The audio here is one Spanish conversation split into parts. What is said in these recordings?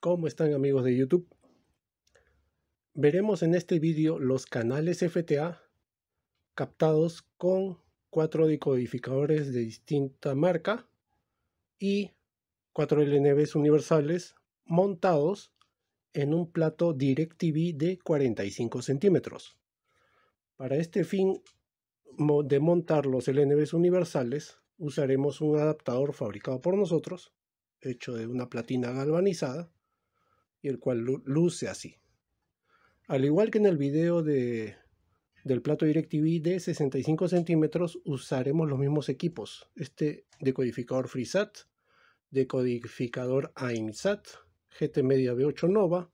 ¿Cómo están amigos de YouTube? Veremos en este vídeo los canales FTA captados con cuatro decodificadores de distinta marca y cuatro LNBs universales montados en un plato DirecTV de 45 centímetros. Para este fin de montar los LNBs universales usaremos un adaptador fabricado por nosotros, hecho de una platina galvanizada, y el cual luce así. Al igual que en el video de, del plato DirecTV de 65 centímetros, usaremos los mismos equipos. Este decodificador FreeSat, decodificador AIMSAT, GT Media B8 Nova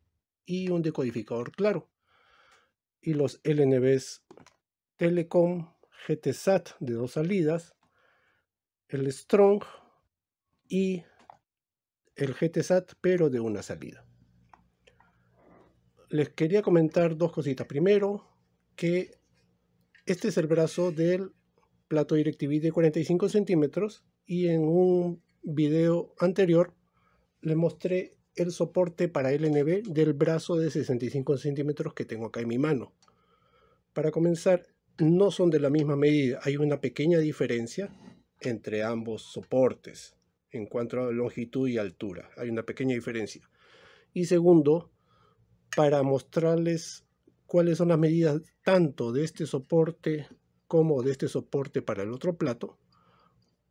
y un decodificador claro. Y los LNBs Telecom GTSAT de dos salidas, el Strong y el GTSAT pero de una salida. Les quería comentar dos cositas. Primero, que este es el brazo del plato DirecTV de 45 centímetros y en un video anterior les mostré el soporte para LNB del brazo de 65 centímetros que tengo acá en mi mano. Para comenzar, no son de la misma medida, hay una pequeña diferencia entre ambos soportes en cuanto a longitud y altura, hay una pequeña diferencia. Y segundo, para mostrarles cuáles son las medidas tanto de este soporte como de este soporte para el otro plato,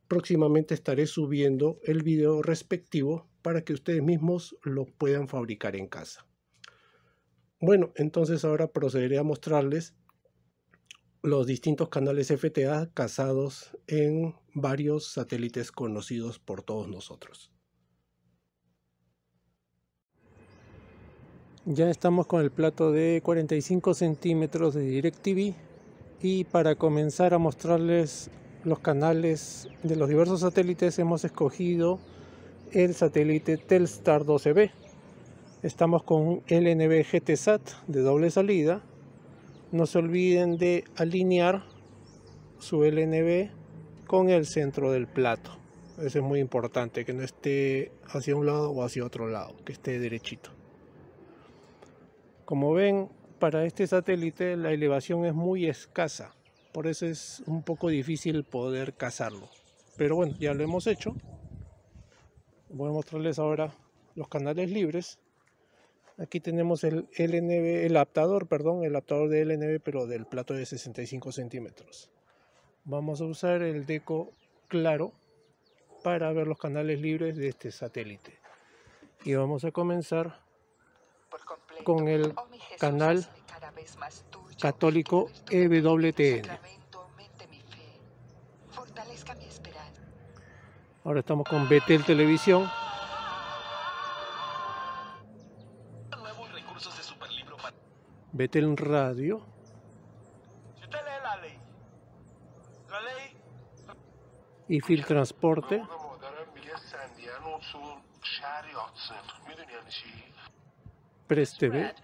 próximamente estaré subiendo el video respectivo para que ustedes mismos lo puedan fabricar en casa. Bueno, entonces ahora procederé a mostrarles los distintos canales FTA casados en varios satélites conocidos por todos nosotros. Ya estamos con el plato de 45 centímetros de DirecTV y para comenzar a mostrarles los canales de los diversos satélites hemos escogido el satélite Telstar 12B. Estamos con un LNB GTSAT de doble salida no se olviden de alinear su LNB con el centro del plato. Eso es muy importante, que no esté hacia un lado o hacia otro lado, que esté derechito. Como ven, para este satélite la elevación es muy escasa, por eso es un poco difícil poder cazarlo. Pero bueno, ya lo hemos hecho. Voy a mostrarles ahora los canales libres Aquí tenemos el LNB, el adaptador, perdón, el adaptador de LNB, pero del plato de 65 centímetros. Vamos a usar el deco claro para ver los canales libres de este satélite. Y vamos a comenzar con el canal católico EWTN. Ahora estamos con Betel Televisión. Betel Radio. Y Fil Transporte. Press TV.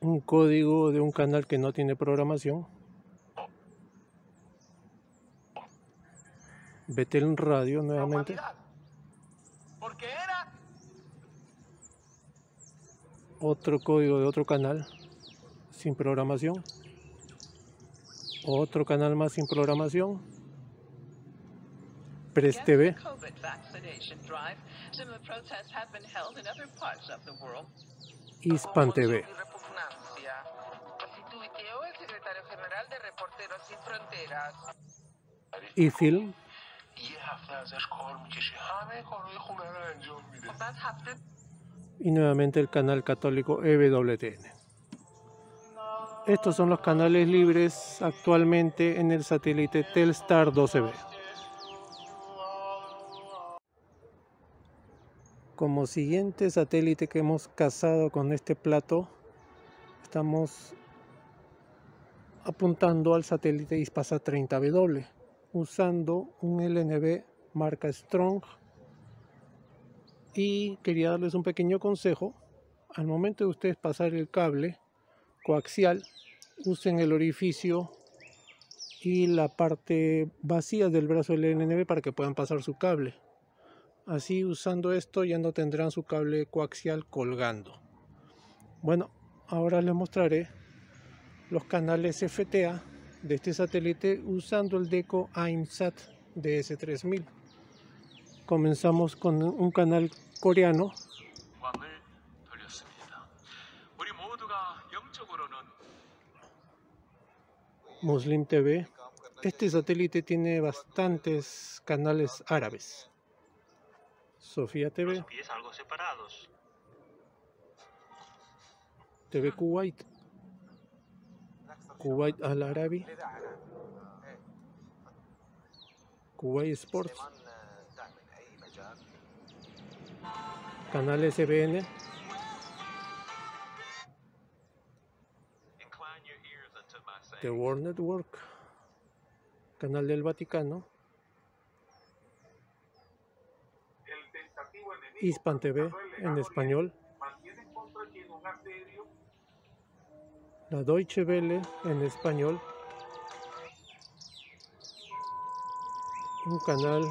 Un código de un canal que no tiene programación. Betel Radio nuevamente. otro código de otro canal sin programación otro canal más sin programación Press TV Hispan TV y film y nuevamente el canal católico EWTN. Estos son los canales libres actualmente en el satélite Telstar 12B. Como siguiente satélite que hemos cazado con este plato, estamos apuntando al satélite Ispasa 30W usando un LNB marca Strong y quería darles un pequeño consejo. Al momento de ustedes pasar el cable coaxial, usen el orificio y la parte vacía del brazo LNB para que puedan pasar su cable. Así usando esto ya no tendrán su cable coaxial colgando. Bueno, ahora les mostraré los canales FTA de este satélite usando el Deco AIMSAT DS3000. Comenzamos con un canal coreano Muslim TV. Este satélite tiene bastantes canales árabes. Sofía TV. TV Kuwait. Kuwait Al Arabi. Kuwait Sports. Canal SBN. The World Network, canal del Vaticano, Hispan TV en español, la Deutsche Welle en español, un canal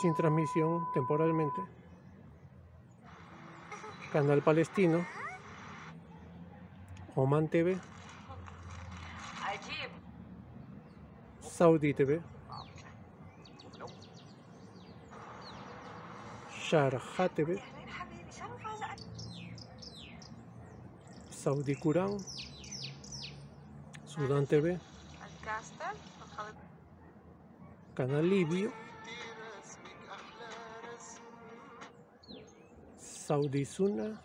sin transmisión temporalmente, canal palestino, Oman TV, Saudi TV Sharjah TV Saudi Quran Sudán TV Canal Libio Saudi Suna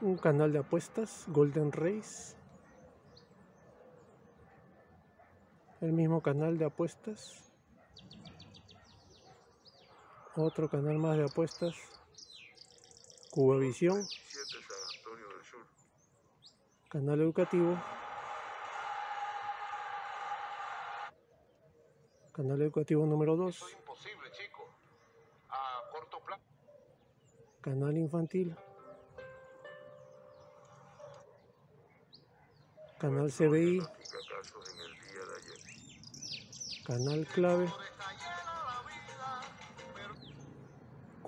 un canal de apuestas Golden Race el mismo canal de apuestas otro canal más de apuestas. Cubavisión. Canal educativo. Canal educativo número 2 canal infantil. Canal CBI canal clave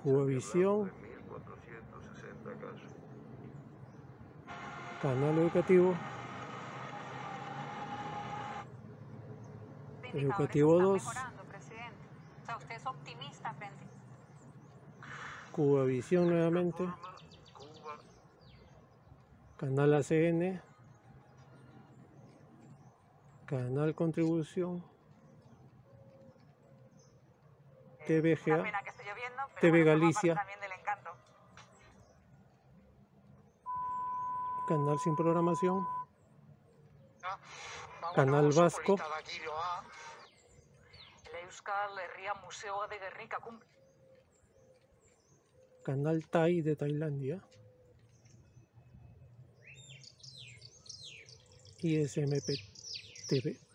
Cubavisión canal educativo. Educativo 2 Cubavisión nuevamente. Canal ACN canal contribución. TVGA, TV Galicia, canal sin programación, canal vasco, canal Thai de Tailandia, ISMP TV.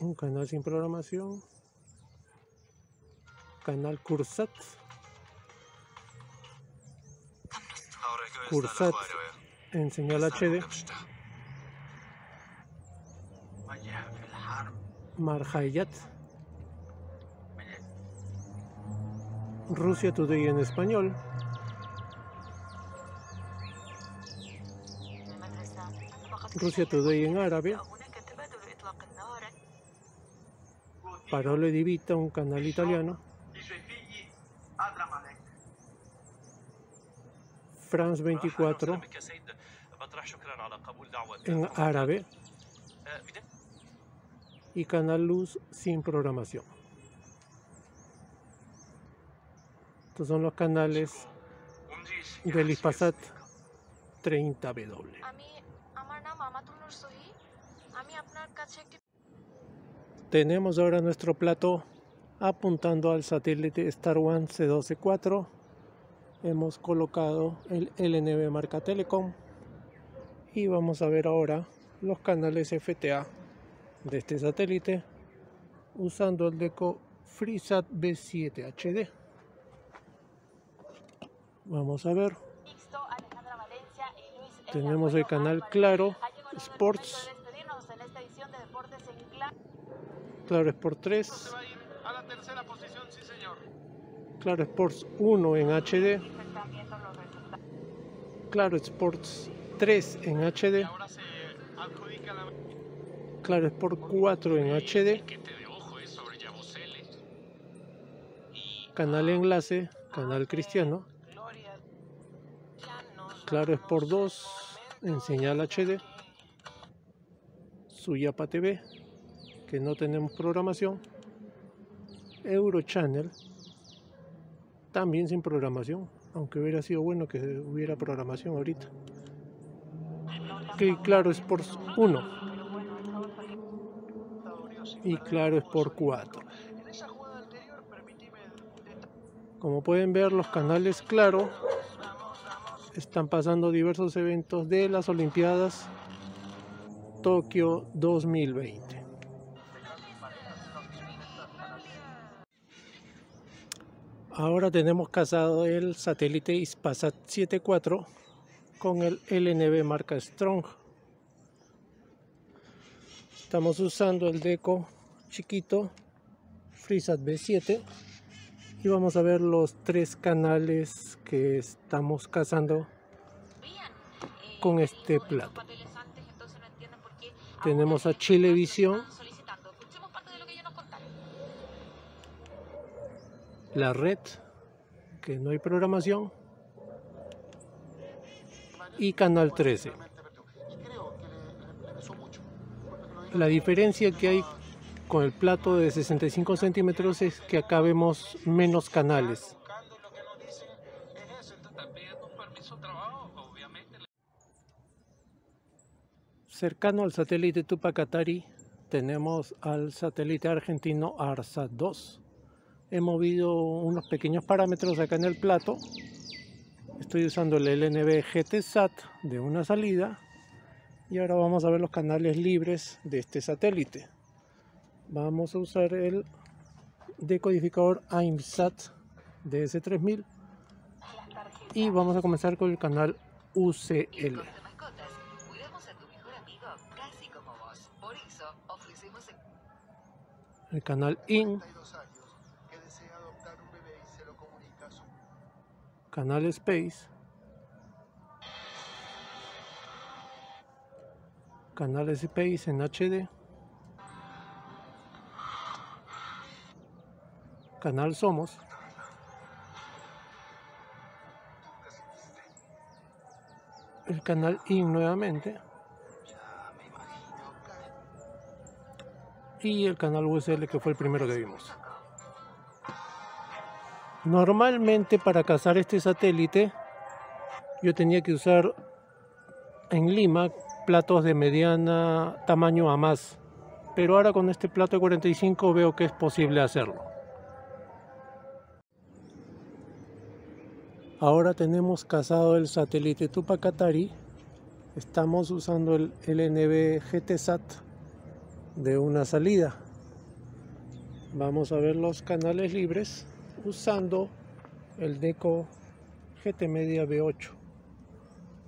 Un canal sin programación, canal Cursat, Cursat en señal HD, Marjayat, Rusia Today en español, Rusia Today en árabe, Parole di Vita, un canal italiano. France 24 en árabe y Canal Luz sin programación. Estos son los canales del ISPASAT 30W. Tenemos ahora nuestro plato apuntando al satélite Star One C124. Hemos colocado el LNB marca Telecom y vamos a ver ahora los canales FTA de este satélite usando el Deco FreeSat B7 HD. Vamos a ver. Tenemos el canal Claro Sports. Claro Sport 3. Claro Sports 1 en HD. Claro Sports 3 en HD. Claro Sport 4 en HD. Canal Enlace, canal cristiano. Claro Sport 2 en señal HD. Suyapa TV, que no tenemos programación. Eurochannel, también sin programación, aunque hubiera sido bueno que hubiera programación ahorita. Y claro Sports 1 y claro Sport 4. Como pueden ver los canales claro están pasando diversos eventos de las Olimpiadas Tokio 2020. Ahora tenemos casado el satélite Ispasat 74 con el LNB marca Strong. Estamos usando el Deco chiquito FreeSat B7 y vamos a ver los tres canales que estamos cazando con este plato tenemos a Chilevisión la red que no hay programación y canal 13 la diferencia que hay con el plato de 65 centímetros es que acá vemos menos canales. Cercano al satélite Tupacatari tenemos al satélite argentino ARSAT 2. He movido unos pequeños parámetros acá en el plato. Estoy usando el LNB GTSAT de una salida y ahora vamos a ver los canales libres de este satélite vamos a usar el decodificador AIMSAT DS3000 y vamos a comenzar con el canal UCL. El canal IN. Canal Space. Canal Space en HD. canal Somos. El canal IN nuevamente. Y el canal USL que fue el primero que vimos. Normalmente para cazar este satélite yo tenía que usar en Lima platos de mediana tamaño a más. Pero ahora con este plato de 45 veo que es posible hacerlo. Ahora tenemos cazado el satélite Tupacatari. Estamos usando el LNB GTSAT de una salida. Vamos a ver los canales libres usando el Deco GT Media B8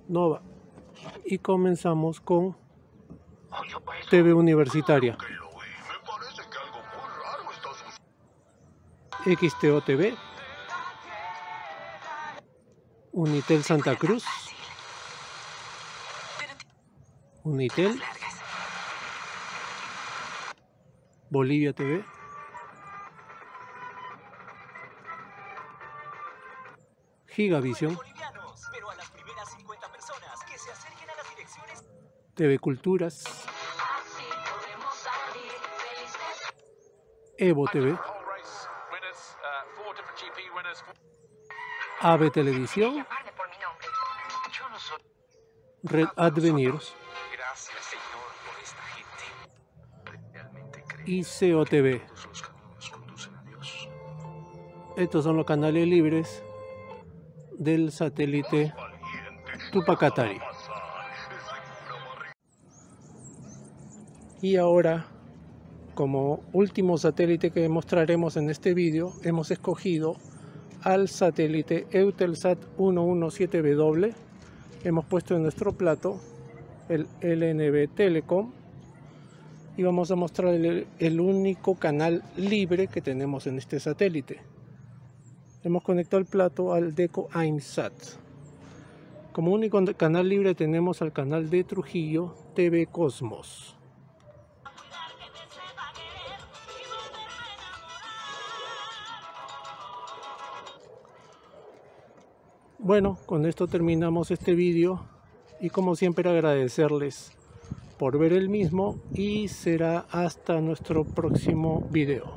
Nova. Y comenzamos con TV Universitaria. XTO TV Unitel Santa Cruz. Unitel. Bolivia TV. Gigavision. TV Culturas. Evo TV. AVE Televisión, Red Advenir y COTV. Estos son los canales libres del satélite Tupacatari. Y ahora, como último satélite que mostraremos en este vídeo, hemos escogido al satélite Eutelsat 117W. Hemos puesto en nuestro plato el LNB Telecom y vamos a mostrar el, único canal libre que tenemos en este satélite. Hemos conectado el plato al Deco AIMSAT. Como único canal libre tenemos al canal de Trujillo TV Cosmos. Bueno, con esto terminamos este vídeo y como siempre agradecerles por ver el mismo y será hasta nuestro próximo video.